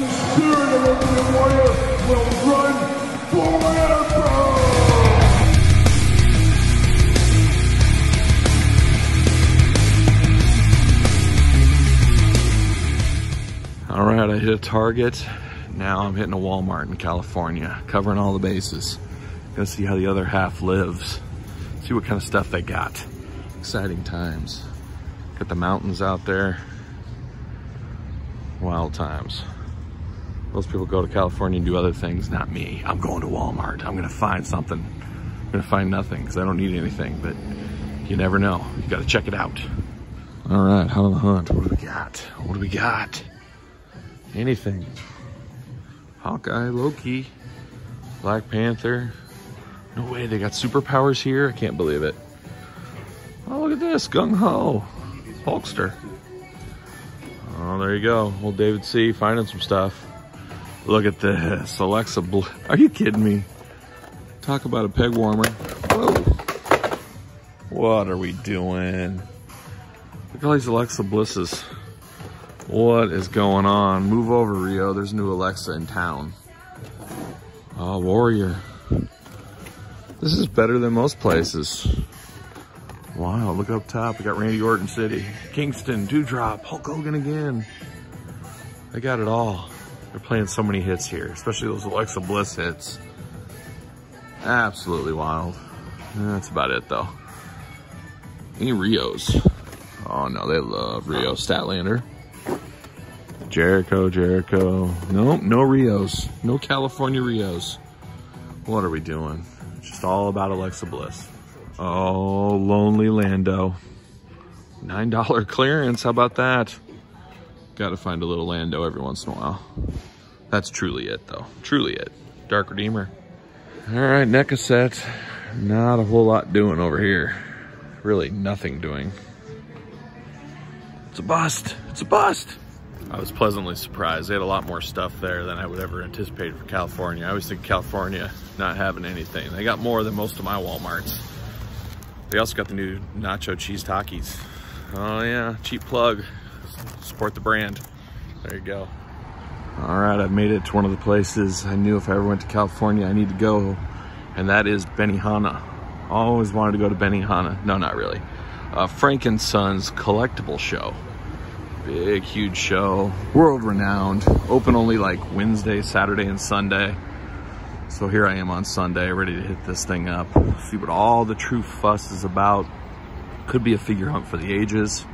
All right, I hit a Target. Now I'm hitting a Walmart in California, covering all the bases. Gonna see how the other half lives. See what kind of stuff they got. Exciting times. Got the mountains out there. Wild times. Most people go to California and do other things, not me. I'm going to Walmart. I'm gonna find something. I'm gonna find nothing because I don't need anything, but you never know. You gotta check it out. All right, how on the hunt? What do we got? What do we got? Anything. Hawkeye, Loki, Black Panther. No way, they got superpowers here? I can't believe it. Oh, look at this, Gung Ho, Hulkster. Oh, there you go. Old David C. finding some stuff. Look at this, Alexa Bl Are you kidding me? Talk about a peg warmer. Whoa. What are we doing? Look at all these Alexa Blisses. What is going on? Move over, Rio. There's new Alexa in town. Oh, Warrior. This is better than most places. Wow, look up top. We got Randy Orton City, Kingston, Doudrop, Hulk Hogan again. They got it all. They're playing so many hits here, especially those Alexa Bliss hits. Absolutely wild. That's about it though. Any Rios? Oh no, they love Rio Statlander. Jericho, Jericho. Nope, no Rios. No California Rios. What are we doing? Just all about Alexa Bliss. Oh, Lonely Lando. $9 clearance, how about that? Gotta find a little Lando every once in a while. That's truly it though, truly it. Dark Redeemer. All right, NECA set. Not a whole lot doing over here. Really nothing doing. It's a bust, it's a bust. I was pleasantly surprised. They had a lot more stuff there than I would ever anticipate for California. I always think California not having anything. They got more than most of my Walmarts. They also got the new nacho cheese Takis. Oh yeah, cheap plug. Support the brand. There you go. All right, I've made it to one of the places I knew if I ever went to California I need to go, and that is Benihana. Always wanted to go to Benihana. No, not really. Uh, Frank and Sons collectible show. Big, huge show, world renowned. Open only like Wednesday, Saturday, and Sunday. So here I am on Sunday, ready to hit this thing up. See what all the true fuss is about. Could be a figure hunt for the ages.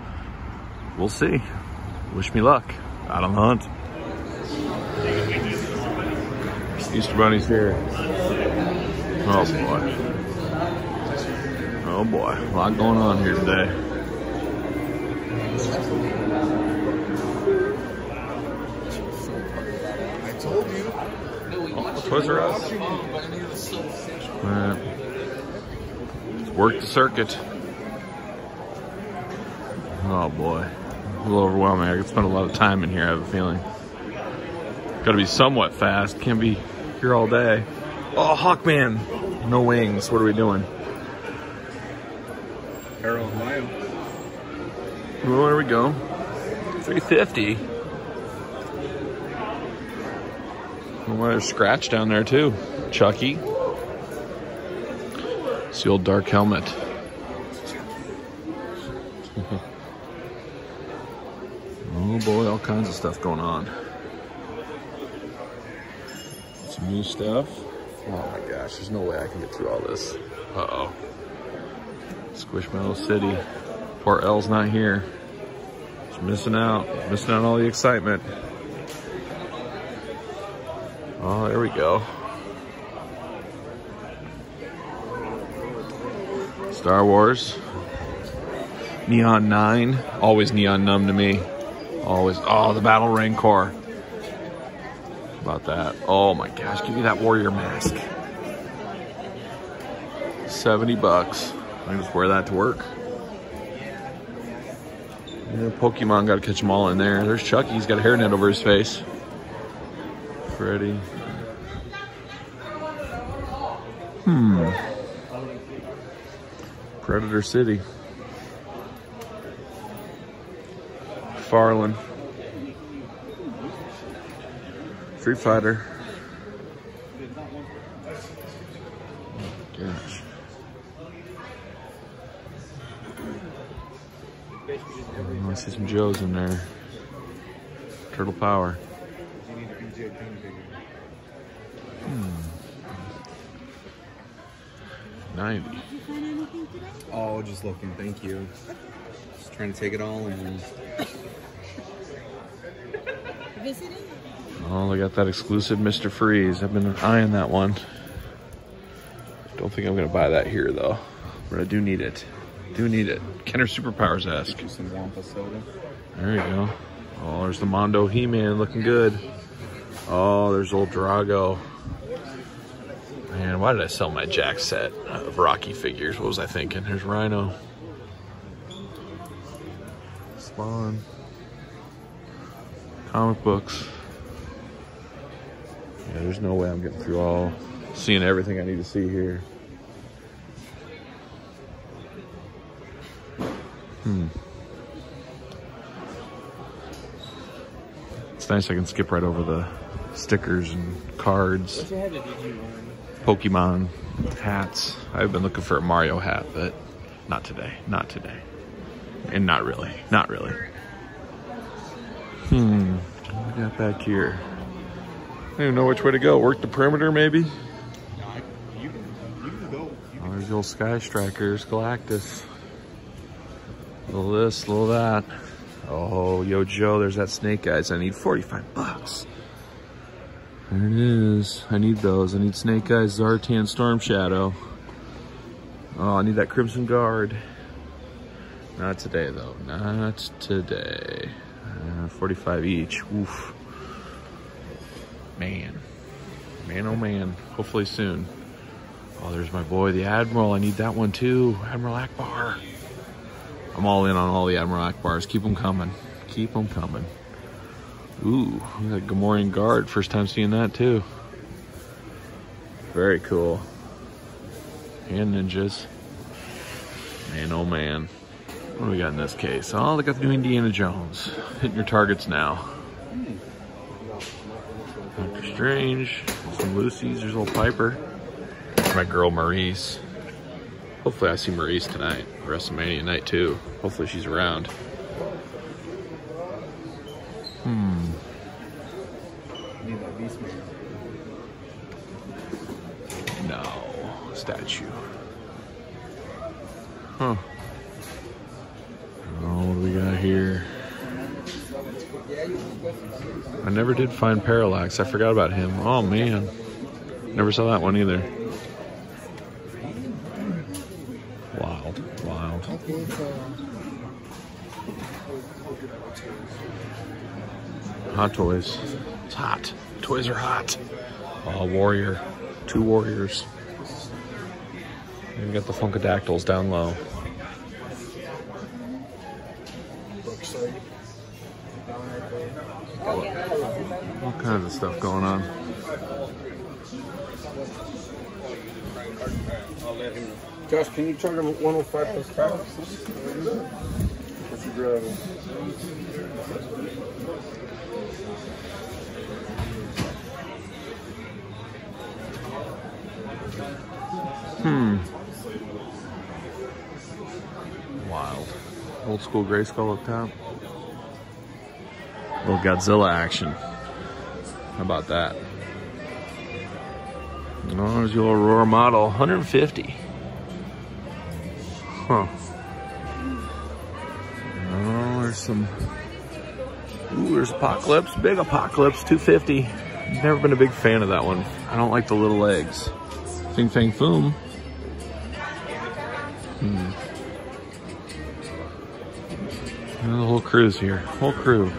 We'll see. Wish me luck. Out on the hunt. Easter Bunny's here. Oh boy. Oh boy. A lot going on here today. Oh, Toys R Us. Work the circuit. Oh boy. A little overwhelming. I could spend a lot of time in here, I have a feeling. Gotta be somewhat fast. Can't be here all day. Oh, Hawkman. No wings. What are we doing? Harold Mayo. Well, there we go. 350. Well, there's scratch down there too. Chucky. It's the old dark helmet. oh boy, all kinds of stuff going on. Some new stuff. Oh my gosh, there's no way I can get through all this. Uh-oh. Squishmallow City. Poor L's not here. Just missing out. Missing out on all the excitement. Oh, there we go. Star Wars. Neon 9. Always neon numb to me. Always. Oh, the Battle Rancor. About that. Oh my gosh, give me that warrior mask. 70 bucks. I can just wear that to work. Yeah, Pokemon, gotta catch them all in there. There's Chucky, he's got a hairnet over his face. Freddy. Hmm. Predator City. Street Fighter. Gosh. I see some Joes in there. Turtle Power. Hmm. 90. Did you find anything today? Oh, just looking. Thank you. Just trying to take it all in. Visiting? Oh, they got that exclusive Mr. Freeze. I've been eyeing that one. Don't think I'm gonna buy that here though, but I do need it. Do need it. Kenner Superpowers esque. Do some There you go. Oh, there's the Mondo He-Man looking good. Oh, there's old Drago. Man, why did I sell my Jakks set of Rocky figures? What was I thinking? There's Rhino. Spawn. Comic books. Yeah, there's no way I'm getting through all, seeing everything I need to see here. Hmm. It's nice I can skip right over the stickers and cards, Pokemon hats. I've been looking for a Mario hat, but not today. Not today. And not really. Not really. Hmm. We got back here? I don't even know which way to go. Work the perimeter, maybe? Oh, there's the old Sky Strikers, Galactus. little this, little that. Oh, yo, Joe, there's that Snake Eyes. I need 45 bucks. There it is. I need those. I need Snake Eyes, Zartan, Storm Shadow. Oh, I need that Crimson Guard. Not today, though. Not today. Uh, 45 each. Oof. Man. Man, oh man. Hopefully soon. Oh, there's my boy, the Admiral. I need that one too. Admiral Ackbar. I'm all in on all the Admiral Ackbars. Keep them coming. Keep them coming. Ooh, that Gamorrean Guard. First time seeing that too. Very cool. And ninjas. Man, oh man. What do we got in this case? Oh, they got the new Indiana Jones. Hitting your targets now. Doctor Strange. Some Lucy's. There's a little Piper. My girl Maurice. Hopefully I see Maurice tonight. WrestleMania night too. Hopefully she's around. Hmm. Need that Beast Man. No. Statue. Huh. Oh, what do we got here? I never did find Parallax. I forgot about him. Oh man. Never saw that one either. Wild. Wild. Hot toys. It's hot. Toys are hot. Warrior. Two warriors. And we got the Funkadactyls down low. Kinds of stuff going on. Josh, can you charge him 105 plus tax? What's your grab? Hmm. Wild. Old school Grayskull up top. little Godzilla action. How about that? There's your Aurora model, 150. Huh. Oh, there's some. Ooh, there's Apocalypse, big Apocalypse, 250. Never been a big fan of that one. I don't like the little legs. Fing Fang Foom. Hmm. The whole crew's here. Whole crew.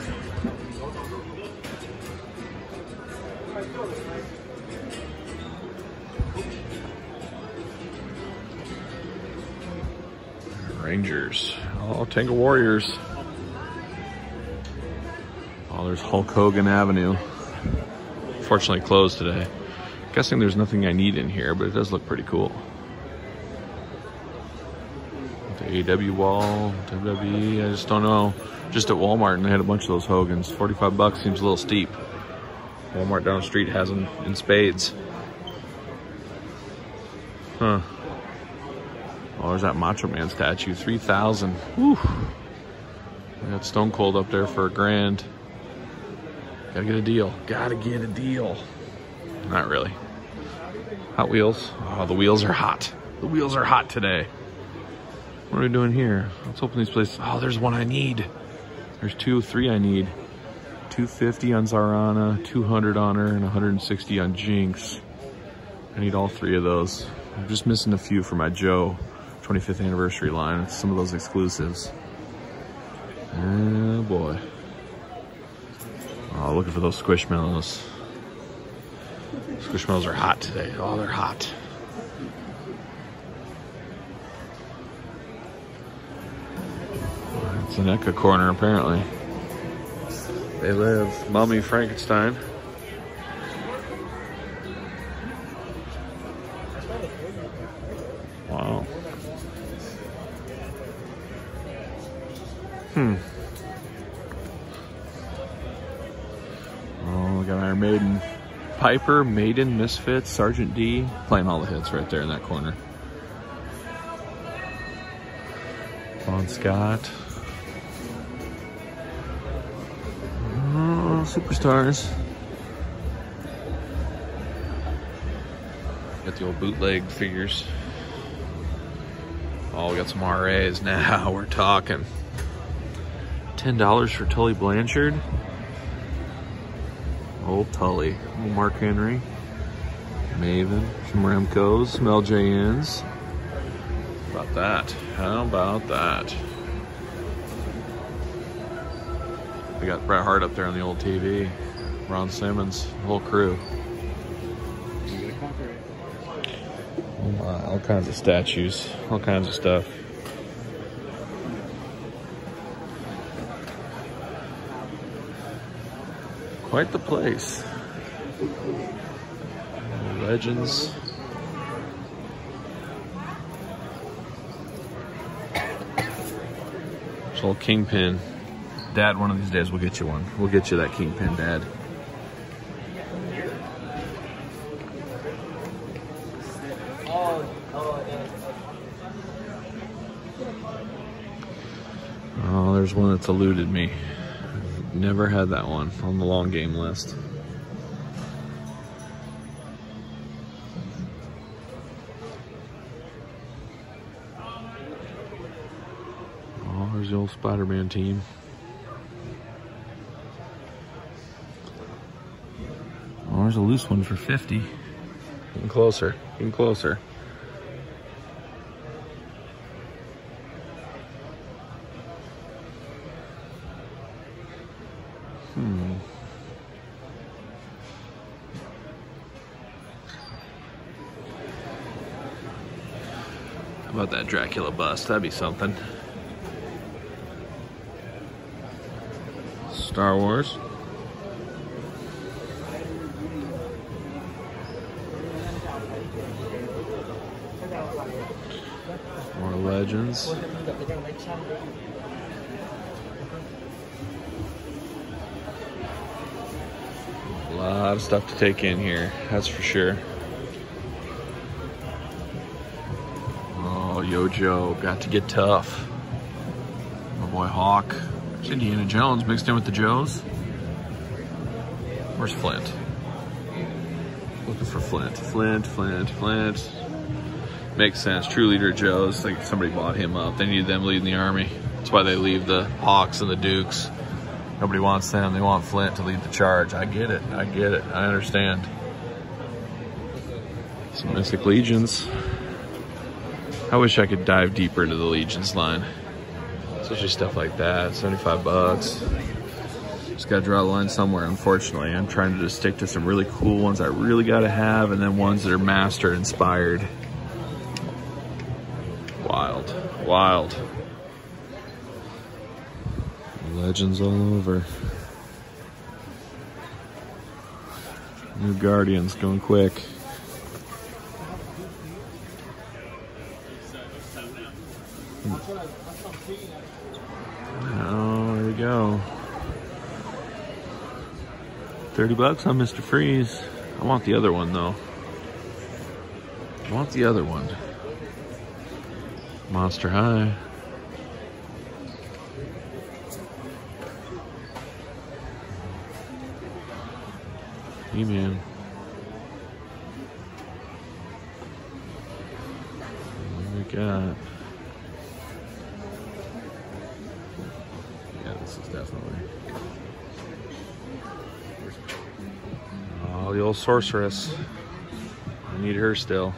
Tango Warriors. Oh, there's Hulk Hogan Avenue. Fortunately closed today. Guessing there's nothing I need in here, but it does look pretty cool. The AEW wall, WWE, I just don't know. Just at Walmart and they had a bunch of those Hogans. 45 bucks seems a little steep. Walmart down the street has them in spades. Huh. Oh, there's that Macho Man statue. 3000 Whew. We got Stone Cold up there for a grand. Gotta get a deal. Gotta get a deal. Not really. Hot Wheels. Oh, the wheels are hot. The wheels are hot today. What are we doing here? Let's open these places. Oh, there's one I need. There's two, three I need. 250 on Zarana, 200 on her, and 160 on Jinx. I need all three of those. I'm just missing a few for my Joe 25th anniversary line. Some of those exclusives. Oh boy. Oh, looking for those squishmallows. Squishmallows are hot today. Oh, they're hot. It's a NECA corner, apparently. They live. Mummy Frankenstein. Piper, Maiden, Misfits, Sergeant D. Playing all the hits right there in that corner. Bon Scott. Oh, superstars. Got the old bootleg figures. Oh, we got some RAs now. We're talking. $10 for Tully Blanchard. Old Tully. Old Mark Henry. Maven. Some Remcos. Some LJNs. How about that? How about that? We got Bret Hart up there on the old TV. Ron Simmons. The whole crew. Uh, all kinds of statues, all kinds of stuff. Quite the place. Legends. It's old Kingpin. Dad, one of these days we'll get you one. We'll get you that Kingpin, Dad. Oh, there's one that's eluded me. Never had that one on the long game list. Oh, there's the old Spider-Man team. Oh, there's a loose one for 50. Getting closer, getting closer. Dracula bust? That'd be something. Star Wars. More legends. A lot of stuff to take in here, that's for sure. Yojo, got to get tough. My boy Hawk. There's Indiana Jones mixed in with the Joes. Where's Flint? Looking for Flint. Flint, Flint, Flint. Makes sense. True leader Joe's. Like somebody bought him up. They needed them leading the army. That's why they leave the Hawks and the Dukes. Nobody wants them. They want Flint to lead the charge. I get it. I get it. I understand. Some Mythic Legions. I wish I could dive deeper into the Legions line. Especially stuff like that. 75 bucks. Just gotta draw the line somewhere, unfortunately. I'm trying to just stick to some really cool ones I really gotta have and then ones that are master inspired. Wild. Wild. Legends all over. New Guardians going quick. Oh, there we go. 30 bucks on Mr. Freeze. I want the other one though. I want the other one. Monster High. He-Man. We got? Yeah, this is definitely. The old sorceress. I need her still.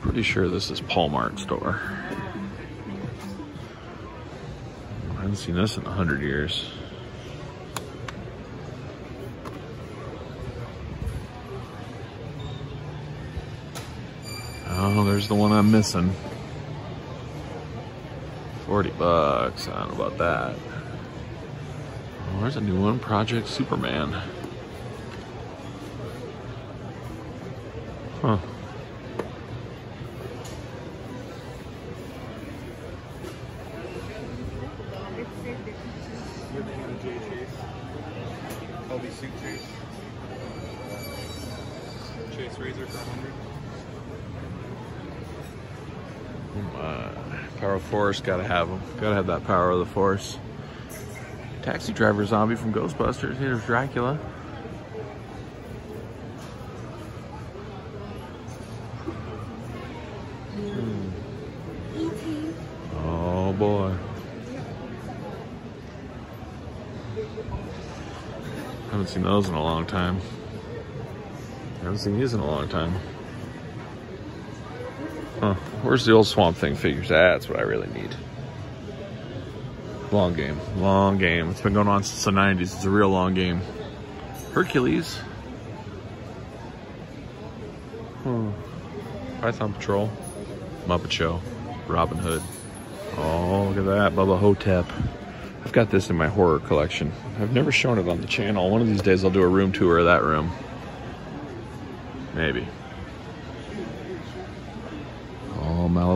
Pretty sure this is Paul Mart store. I haven't seen this in a hundred years. The one I'm missing. 40 bucks. I don't know about that. Oh, there's a new one, Project Superman. Huh. Chase Razor for 100. Uh, power of Force, gotta have them. Gotta have that power of the Force. Taxi driver zombie from Ghostbusters. Here's Dracula. Oh boy. Haven't seen those in a long time. Haven't seen these in a long time. Where's the old Swamp Thing figures? That's what I really need. Long game. Long game. It's been going on since the 90s. It's a real long game. Hercules. Hmm. Python Patrol. Muppet Show. Robin Hood. Oh, look at that. Bubba Ho-Tep. I've got this in my horror collection. I've never shown it on the channel. One of these days I'll do a room tour of that room. Maybe.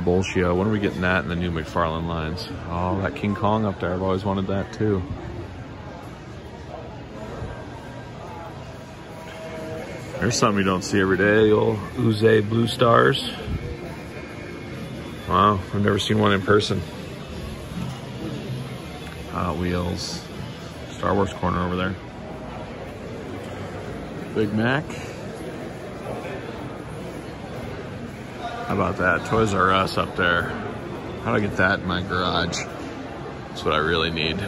Oh, When are we getting that in the new McFarlane lines? Oh, that King Kong up there. I've always wanted that too. There's something you don't see every day. Old Uze Blue Stars. Wow, I've never seen one in person. Hot Wheels. Star Wars corner over there. Big Mac. How about that? Toys R Us up there. How do I get that in my garage? That's what I really need.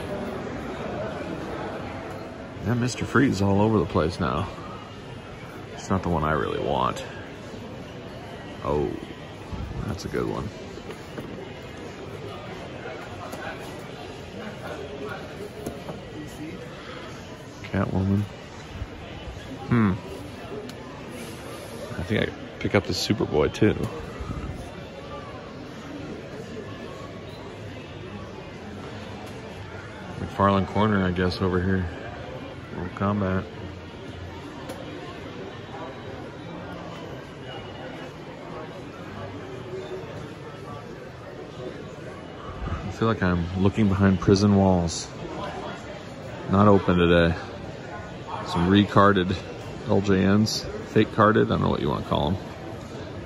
Yeah, Mr. Freeze is all over the place now. It's not the one I really want. Oh, that's a good one. Catwoman. Hmm. I think I pick up the Superboy too. McFarlane Corner, I guess, over here. Kombat. I feel like I'm looking behind prison walls. Not open today. Some recarded LJNs, fake carded, I don't know what you want to call them.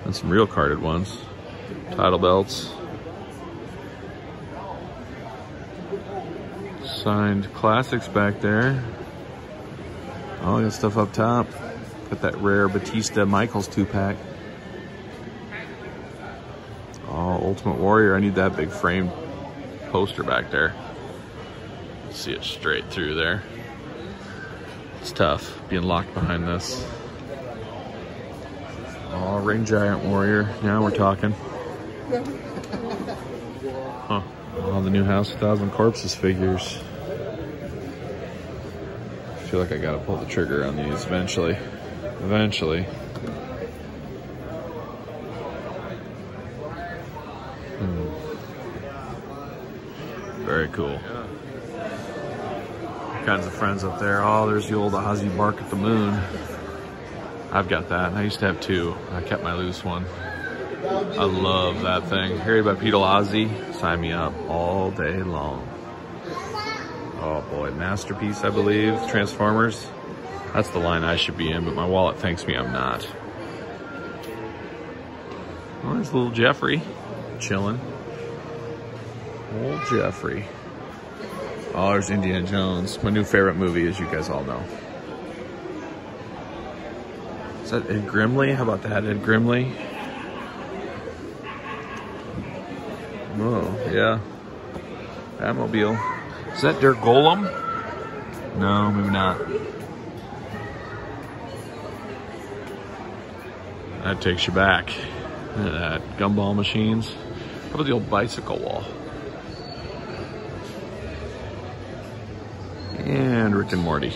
And some real carded ones. Title belts. Signed classics back there. Oh, got stuff up top. Got that rare Batista Michaels two pack. Oh, Ultimate Warrior. I need that big framed poster back there. See it straight through there. It's tough being locked behind this. Oh, Ring Giant Warrior. Now we're talking. Huh. Oh, the new House of Thousand Corpses figures. Feel like I gotta pull the trigger on these eventually. Eventually. Hmm. Very cool. All kinds of friends up there. Oh, there's the old Ozzy Bark at the Moon. I've got that. I used to have two. I kept my loose one. I love that thing. Harry by Pete Ozzy. Sign me up all day long. Oh boy, masterpiece, I believe. Transformers. That's the line I should be in, but my wallet thanks me I'm not. Oh, there's little Jeffrey chilling. Old Jeffrey. Oh, there's Indiana Jones. My new favorite movie, as you guys all know. Is that Ed Grimley? How about that, Ed Grimley? Oh, yeah. Batmobile. Is that their golem? No, maybe not. That takes you back. Look at that. Gumball machines. How about the old bicycle wall? And Rick and Morty.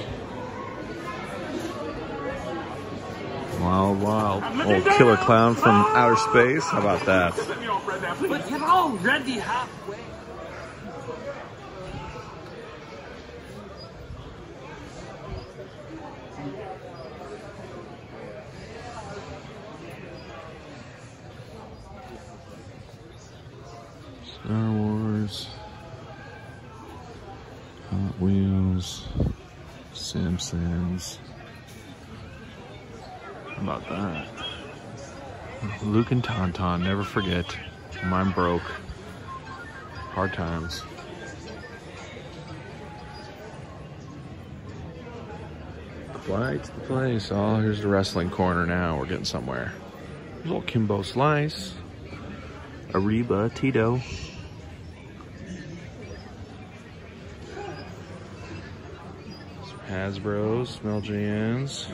Wild, wild. Old killer clown from outer space. How about that? But you're already halfway. Star Wars. Hot Wheels. Simpsons. How about that? Luke and Tauntaun, never forget. Mine broke. Hard times. Quite the place. Oh, here's the wrestling corner now. We're getting somewhere. There's old Kimbo Slice. Ariba Tito. Some Hasbro's, Smelljans.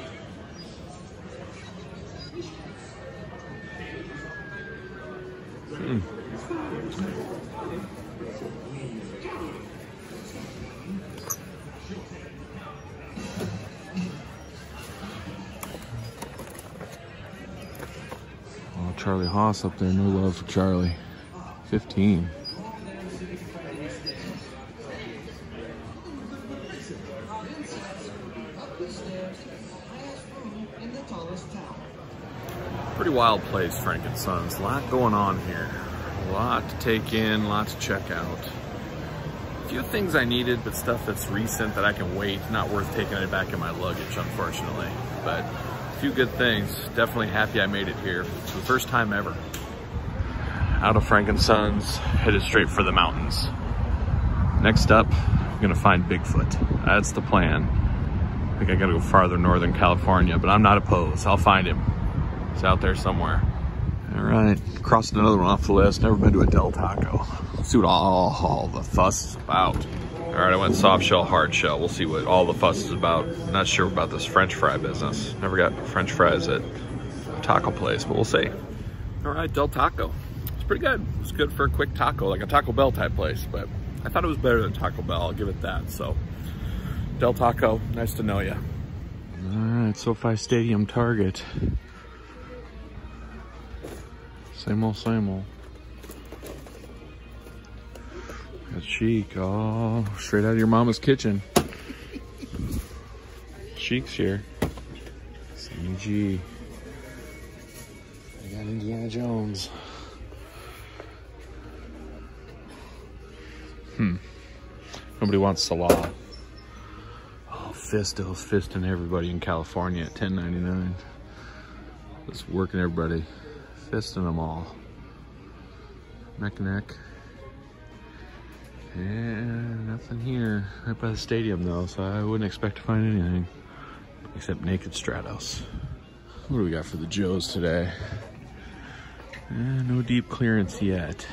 Charlie Haas up there. No love for Charlie. 15. Pretty wild place, Frank and Sons. A lot going on here. A lot to take in, a lot to check out. A few things I needed, but stuff that's recent that I can wait. Not worth taking it back in my luggage, unfortunately. But few good things. Definitely happy I made it here. The first time ever. Out of Frank and Sons, headed straight for the mountains. Next up, I'm gonna find Bigfoot. That's the plan. I think I gotta go farther northern California, but I'm not opposed. I'll find him. He's out there somewhere. All right, crossing another one off the list. Never been to a Del Taco. Let's see what all, all the fuss is about. All right, I went soft shell, hard shell. We'll see what all the fuss is about. Not sure about this French fry business. Never got French fries at a taco place, but we'll see. All right, Del Taco. It's pretty good. It's good for a quick taco, like a Taco Bell type place, but I thought it was better than Taco Bell. I'll give it that. So, Del Taco, nice to know you. All right, SoFi Stadium Target. Same old, same old. Chic, oh, straight out of your mama's kitchen. Cheeks here. Sammy G. I got Indiana Jones. Hmm. Nobody wants Salah. Oh, Fisto's fisting everybody in California at 10.99. Just working everybody, fisting them all. Neck and neck. And nothing here. Right by the stadium though, so I wouldn't expect to find anything. Except naked Stratos. What do we got for the Joes today? Eh, no deep clearance yet.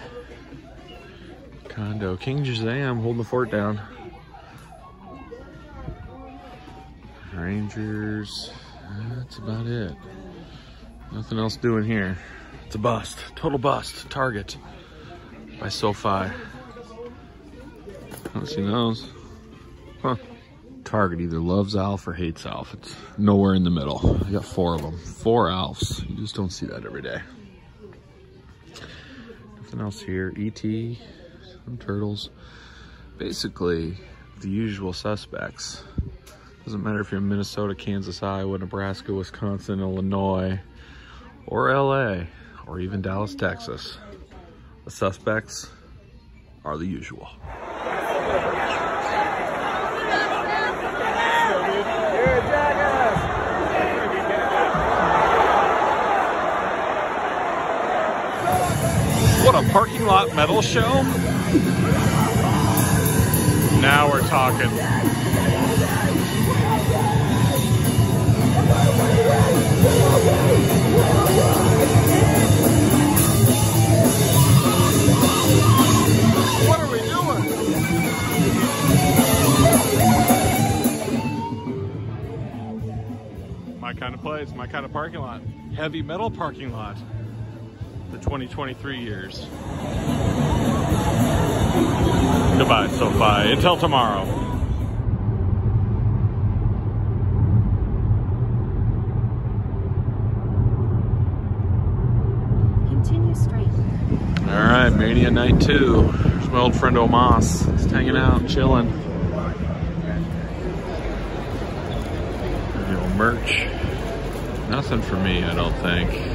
Condo. King Shazam holding the fort down. Rangers. That's about it. Nothing else doing here. It's a bust. Total bust. Target by SoFi. Don't see those. Huh. Target either loves Alf or hates Alf. It's nowhere in the middle. I got four of them. Four Alfs. You just don't see that every day. Nothing else here. ET, some turtles. Basically, the usual suspects. Doesn't matter if you're in Minnesota, Kansas, Iowa, Nebraska, Wisconsin, Illinois, or LA. or even Dallas, Texas, the suspects are the usual. Parking lot metal show. Now we're talking. What are we doing? My kind of place, my kind of parking lot. Heavy metal parking lot. The 2023 years. Goodbye, SoFi. Until tomorrow. Continue straight. All right, Mania Night 2. There's my old friend Omas. Just hanging out, chilling. Know, merch. Nothing for me, I don't think.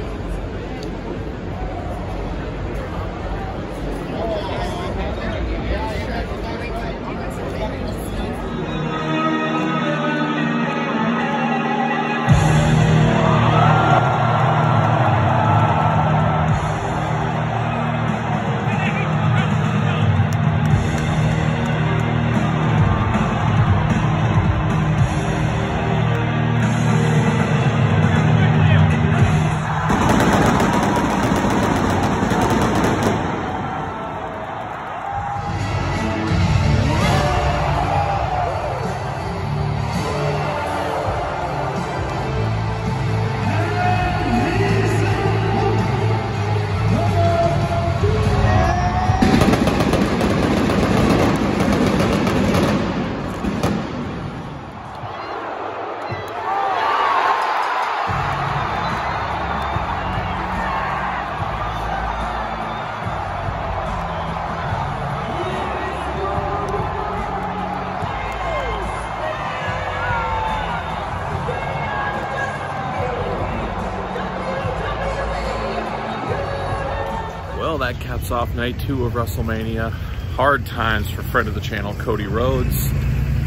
Off night two of WrestleMania. Hard times for friend of the channel, Cody Rhodes.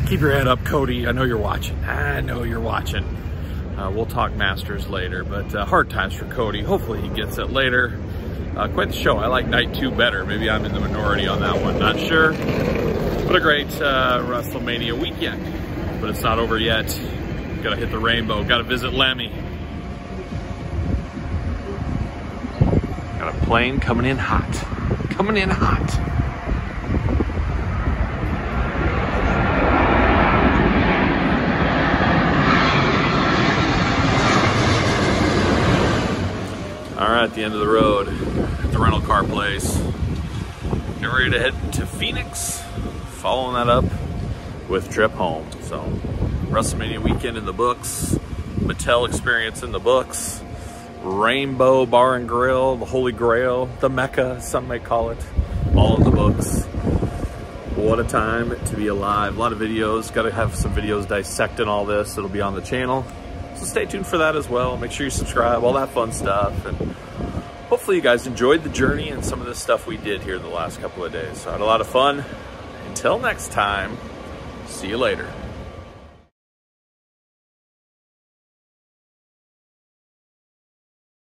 Keep your head up, Cody. I know you're watching. I know you're watching. Uh, we'll talk Masters later, but uh, hard times for Cody. Hopefully he gets it later. Uh, quite the show. I like night two better. Maybe I'm in the minority on that one. Not sure. What a great uh, WrestleMania weekend. But it's not over yet. Gotta hit the rainbow. Gotta visit Lemmy. Got a plane coming in hot. Coming in hot. All right, at the end of the road, at the rental car place. Getting ready to head to Phoenix. Following that up with trip home. So, WrestleMania weekend in the books. Mattel experience in the books. Rainbow Bar and Grill, the Holy Grail, the Mecca, some may call it, all in the books. What a time to be alive. A lot of videos, got to have some videos dissecting all this. It'll be on the channel. So stay tuned for that as well. Make sure you subscribe, all that fun stuff. And hopefully you guys enjoyed the journey and some of the stuff we did here the last couple of days. So I had a lot of fun. Until next time, see you later.